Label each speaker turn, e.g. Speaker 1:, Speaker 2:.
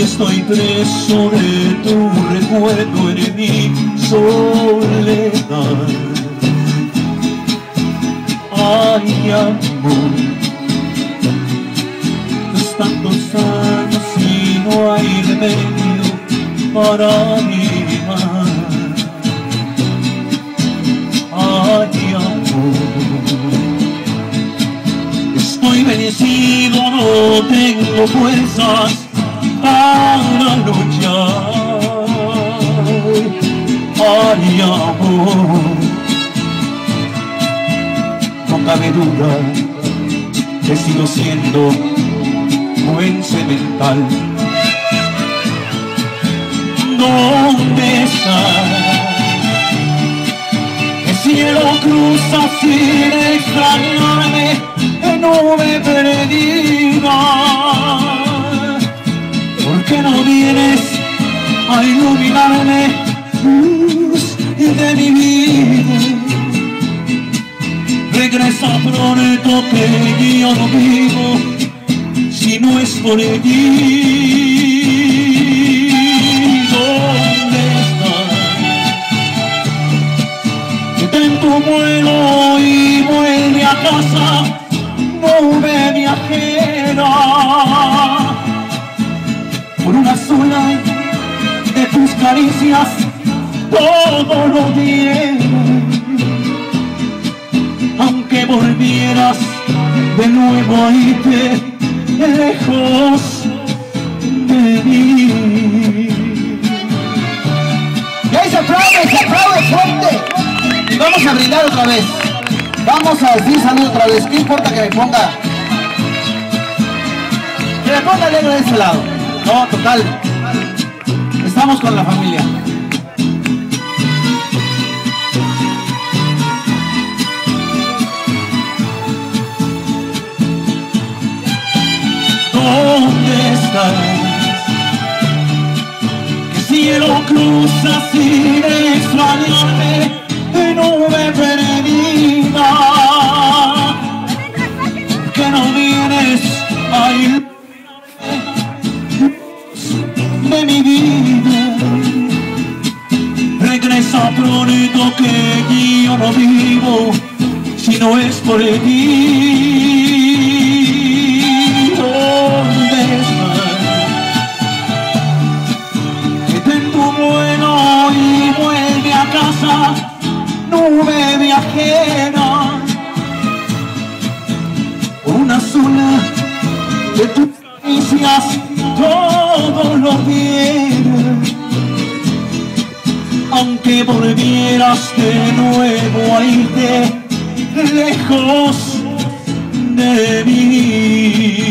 Speaker 1: Estoy preso de tu recuerdo en mi soledad. Ay, amor tantos años y no hay remedio para mal Ay, amor Estoy vencido, no tengo fuerzas para luchar. Ay, amor, no cabe duda que sigo siendo buen cemental. ¿Dónde estás? El cielo cruza sin extrañarme en nube perdida. ¿Por qué no vienes a iluminarme luz de mi vida? Regresa pronto que yo no vivo si no es por ti. ¿Dónde estás? Ten tu vuelo y vuelve a casa, nube viajera. Una sola de tus caricias, todo lo dieron. Aunque volvieras de nuevo a irte lejos de mí.
Speaker 2: Y ahí se aplaude, se aplaude fuerte. Y vamos a brindar otra vez. Vamos a decir salud otra vez. ¿Qué importa que me ponga? Que me ponga alegre de ese lado. No, total. Estamos con la familia.
Speaker 1: ¿Dónde estás? Que cielo cruza sin extrañarme en nube perdida. Pronto que yo no vivo si no es por ti. ¿Dónde estás? Detén tu vuelo y vuelve a casa, nube viajera. Por una sola de tus caricias, de nuevo a irte lejos de mí.